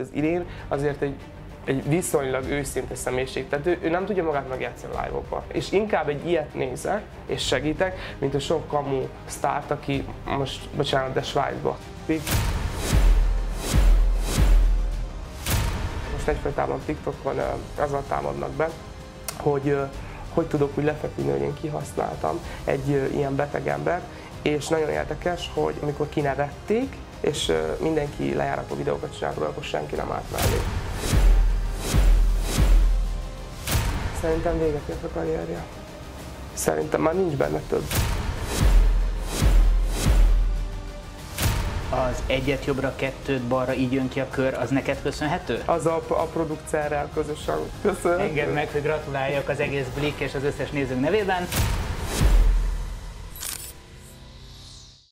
Az Irén azért egy, egy viszonylag őszinte személyiség, tehát ő, ő nem tudja magát megjátszani a live És inkább egy ilyet nézek és segítek, mint a sok kamu sztárt, aki most, bocsánat, de Svájcba. Most egyfajtában TikTokon azzal támadnak be, hogy hogy tudok úgy lefeküdni, hogy én kihasználtam egy ilyen beteg embert, és nagyon érdekes, hogy amikor kinevették, és mindenki lejárató videókat csinál róla, akkor senki nem állt mellé. Szerintem véget ért a karrierje. Szerintem már nincs benne több. Az egyet jobbra, kettőt balra így jön ki a kör, az neked köszönhető? Az a, a producerrel közösen köszönhető. Engedd meg, hogy gratuláljak az egész Blik és az összes nézők nevében.